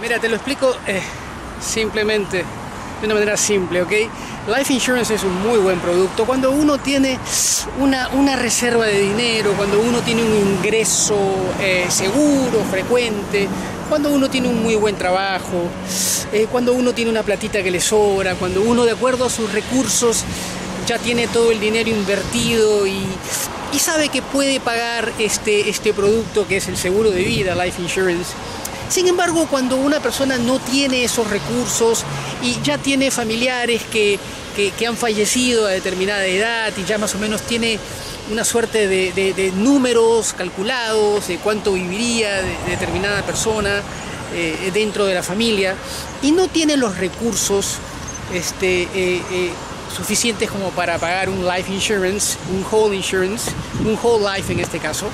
Mira, te lo explico eh, simplemente, de una manera simple, ¿ok? Life Insurance es un muy buen producto. Cuando uno tiene una, una reserva de dinero, cuando uno tiene un ingreso eh, seguro, frecuente, cuando uno tiene un muy buen trabajo, eh, cuando uno tiene una platita que le sobra, cuando uno de acuerdo a sus recursos ya tiene todo el dinero invertido y, y sabe que puede pagar este, este producto que es el seguro de vida, Life Insurance sin embargo, cuando una persona no tiene esos recursos y ya tiene familiares que, han fallecido a determinada edad y ya más o menos tiene una suerte de, números calculados de cuánto viviría determinada persona eh, dentro de la familia y no tiene los recursos este, eh, eh, suficientes como para pagar un life insurance, un whole insurance, un whole life en este caso,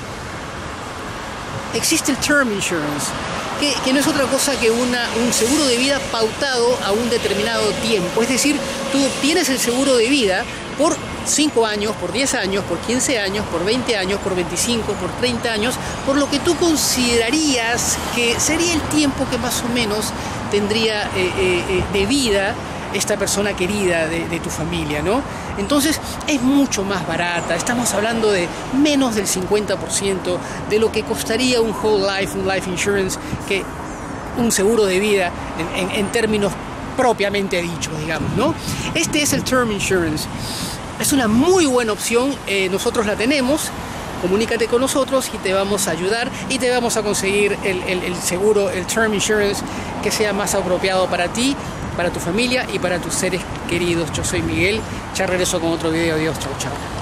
existe el term insurance que, no es otra cosa que un seguro de vida pautado a un determinado tiempo. Es decir, tú tienes el seguro de vida por 5 años, por 10 años, por 15 años, por 20 años, por 25, por 30 años, por lo que tú considerarías que sería el tiempo que más o menos tendría eh, eh, eh, de vida esta persona querida de, tu familia, ¿no? Entonces es mucho más barata, estamos hablando de menos del 50% de lo que costaría un whole life, un life insurance, que un seguro de vida en, términos propiamente dichos, digamos, ¿no? Este es el term insurance. Es una muy buena opción, eh, nosotros la tenemos, comunícate con nosotros y te vamos a ayudar y te vamos a conseguir el, el, seguro, el term insurance que sea más apropiado para ti para tu familia y para tus seres queridos. Yo soy Miguel, ya regreso con otro video. Adiós, chau, chau.